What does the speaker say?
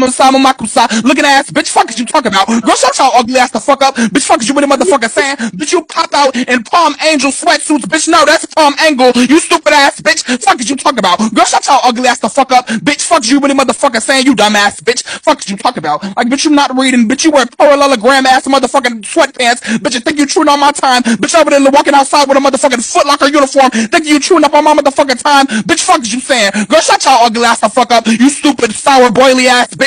Osama Makusa, looking ass, bitch, fuck is you talking about? Girl, shut your ugly ass the fuck up, bitch, fuck is you with a motherfucker saying? Bitch, you pop out in Palm Angel sweatsuits, bitch, no, that's Palm Angle, you stupid ass bitch, fuck is you talking about? Girl, shut your ugly ass the fuck up, bitch, fuck is you with a motherfucker saying, you dumb ass bitch, fuck is you talking about? Like, bitch, you not reading, bitch, you wear parallelogram ass motherfucking sweatpants, bitch, you think you chewing on my time, bitch, over there walking outside with a motherfucking footlocker uniform, think you chewing up on my motherfucking time, bitch, fuck is you saying? Girl, shut your ugly ass the fuck up, you stupid sour boily ass bitch.